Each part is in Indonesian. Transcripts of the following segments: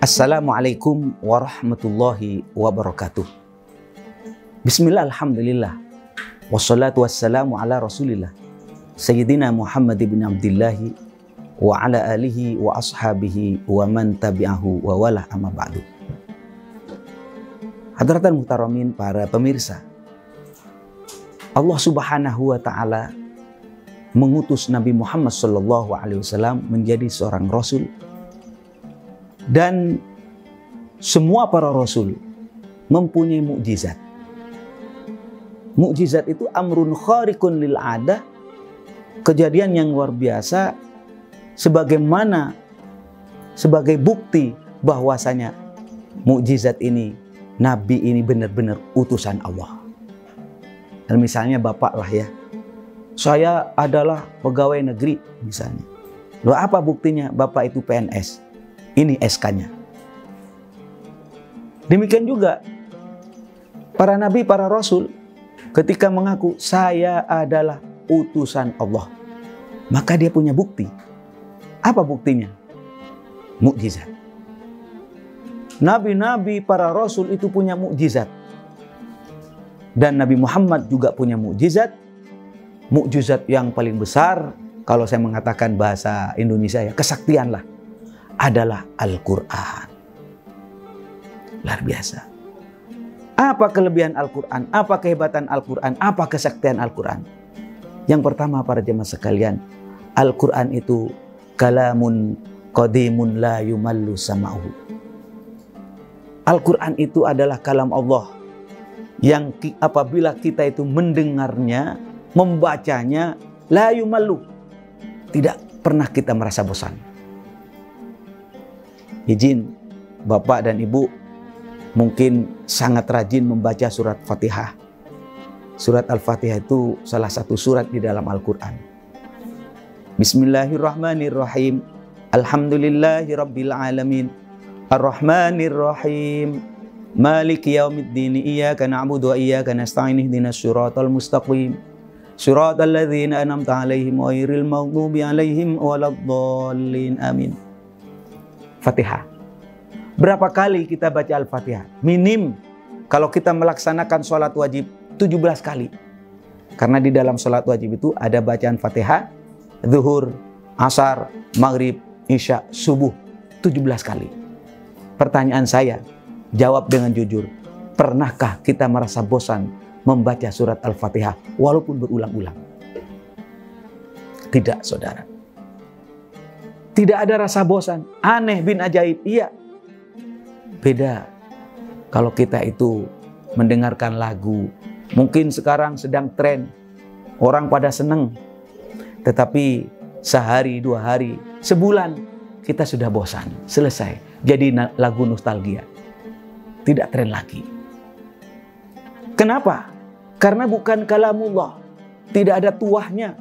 Assalamualaikum warahmatullahi wabarakatuh. Bismillah, alhamdulillah. Wassalatu wassalamu ala rasulillah. Sayyidina Muhammad bin Abdillahi wa ala alihi wa ashabihi wa man tabi'ahu wa wala amma ba'du. Hadratan muhtaramin para pemirsa. Allah Subhanahu wa taala mengutus Nabi Muhammad sallallahu alaihi wasallam menjadi seorang rasul dan semua para rasul mempunyai mukjizat. Mukjizat itu amrun kharikun lil ada, kejadian yang luar biasa sebagaimana sebagai bukti bahwasanya mukjizat ini nabi ini benar-benar utusan Allah. Dan misalnya bapak lah ya, saya adalah pegawai negeri misalnya. Loh apa buktinya bapak itu PNS? Ini SK-nya. Demikian juga para nabi, para rasul ketika mengaku saya adalah utusan Allah. Maka dia punya bukti. Apa buktinya? Mukjizat. Nabi-nabi para rasul itu punya mukjizat. Dan Nabi Muhammad juga punya mukjizat. Mukjizat yang paling besar kalau saya mengatakan bahasa Indonesia ya kesaktian lah adalah Al-Quran. Luar biasa. Apa kelebihan Al-Quran? Apa kehebatan Al-Quran? Apa kesaktian Al-Quran? Yang pertama para jemaah sekalian, Al-Quran itu kalamun qadimun la yumallu sama'uhu. Al-Quran itu adalah kalam Allah yang apabila kita itu mendengarnya, membacanya, la yumallu. Tidak pernah kita merasa bosan izin Bapak dan Ibu mungkin sangat rajin membaca surat Fatihah. Surat Al-Fatihah itu salah satu surat di dalam Al-Quran. Bismillahirrahmanirrahim. Alhamdulillahi Rabbil Alamin. Ar-Rahmanirrahim. Malik yaumiddin iyyaka na'budu wa iyyaka nasta'in ihdinas siratal mustaqim. Siratal ladzina an'amta 'alaihim ghairil maghdubi 'alaihim waladdallin. Amin. Fatihah. Berapa kali kita baca Al-Fatihah? Minim kalau kita melaksanakan sholat wajib 17 kali. Karena di dalam sholat wajib itu ada bacaan Fatihah, zuhur, asar, maghrib, isya, subuh 17 kali. Pertanyaan saya, jawab dengan jujur. Pernahkah kita merasa bosan membaca surat Al-Fatihah walaupun berulang-ulang? Tidak, saudara. Tidak ada rasa bosan. Aneh bin ajaib. Iya. Beda. Kalau kita itu mendengarkan lagu. Mungkin sekarang sedang tren. Orang pada seneng. Tetapi sehari, dua hari, sebulan kita sudah bosan. Selesai. Jadi lagu nostalgia. Tidak tren lagi. Kenapa? Karena bukan kalamullah. Tidak ada tuahnya.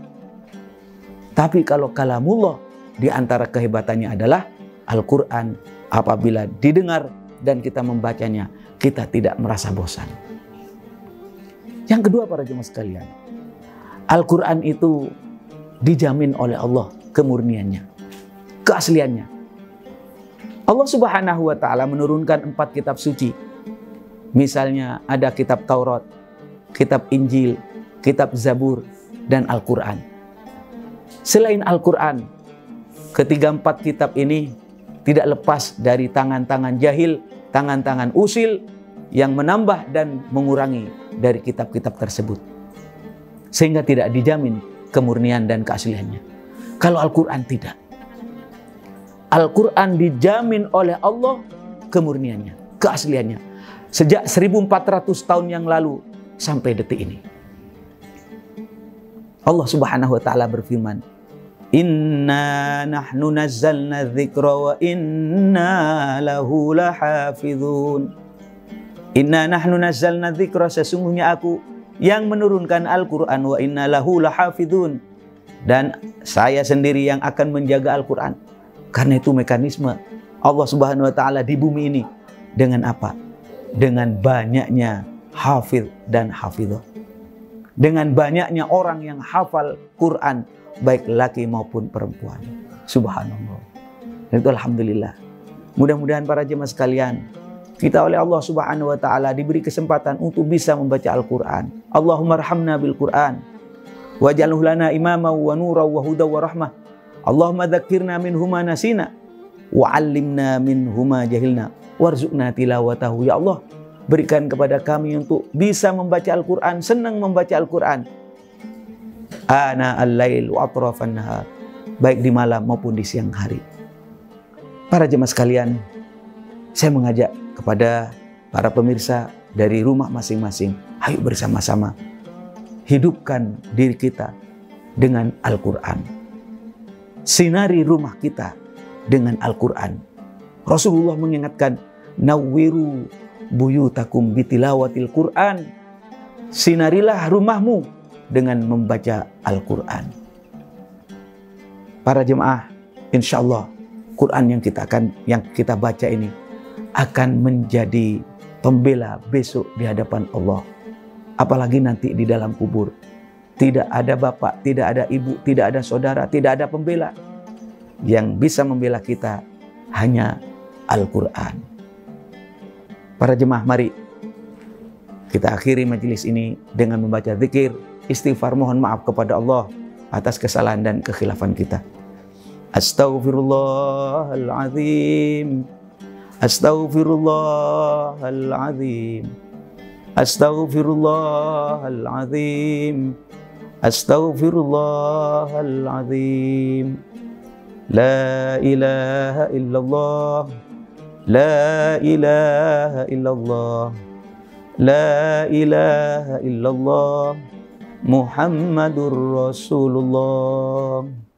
Tapi kalau kalamullah di antara kehebatannya adalah Al-Quran apabila didengar dan kita membacanya, kita tidak merasa bosan. Yang kedua para jemaah sekalian, Al-Quran itu dijamin oleh Allah kemurniannya, keasliannya. Allah subhanahu wa ta'ala menurunkan empat kitab suci. Misalnya ada kitab Taurat, kitab Injil, kitab Zabur, dan Al-Quran. Selain Al-Quran, Ketiga empat kitab ini tidak lepas dari tangan-tangan jahil, tangan-tangan usil yang menambah dan mengurangi dari kitab-kitab tersebut. Sehingga tidak dijamin kemurnian dan keasliannya. Kalau Al-Quran tidak. Al-Quran dijamin oleh Allah kemurniannya, keasliannya. Sejak 1400 tahun yang lalu sampai detik ini. Allah subhanahu wa ta'ala berfirman, Inna nahnu nazzalna dzikra wa inna lahu lahafizun. Inna nahnu nazzalna dzikra sesungguhnya aku yang menurunkan Al-Qur'an wa inna lahu lahafizun. Dan saya sendiri yang akan menjaga Al-Qur'an. Karena itu mekanisme Allah Subhanahu wa taala di bumi ini dengan apa? Dengan banyaknya hafiz dan hafizah. Dengan banyaknya orang yang hafal Quran baik laki maupun perempuan. Subhanallah. Dan itu alhamdulillah. Mudah-mudahan para jemaah sekalian, kita oleh Allah Subhanahu wa taala diberi kesempatan untuk bisa membaca Al-Qur'an. Allahumma arhamna bil Qur'an waj'alhu lana imama wa nura wa huda wa rahmah. Allahumma dzakkirna minhuma nasina wa 'allimna minhuma jahilna warzuqna tilawatahu ya Allah. Berikan kepada kami untuk bisa membaca Al-Qur'an, senang membaca Al-Qur'an. Ana al-lail wa atrafan nahar. Baik di malam maupun di siang hari. Para jemaah sekalian, saya mengajak kepada para pemirsa dari rumah masing-masing, ayo bersama-sama hidupkan diri kita dengan Al-Quran. Sinari rumah kita dengan Al-Quran. Rasulullah mengingatkan, Nawiru buyutakum bitilawatil Quran. Sinarilah rumahmu dengan membaca Al-Quran. Para jemaah, insya Allah Quran yang kita akan yang kita baca ini akan menjadi pembela besok di hadapan Allah. Apalagi nanti di dalam kubur. Tidak ada bapak, tidak ada ibu, tidak ada saudara, tidak ada pembela. Yang bisa membela kita hanya Al-Quran. Para jemaah mari kita akhiri majelis ini dengan membaca zikir, istighfar mohon maaf kepada Allah atas kesalahan dan kekhilafan kita. Astaghfirullahaladzim. Astaghfirullahaladzim. Astaghfirullahaladzim. Astaghfirullahaladzim. La ilaha illallah. La ilaha illallah. La ilaha illallah. Muhammadur Rasulullah.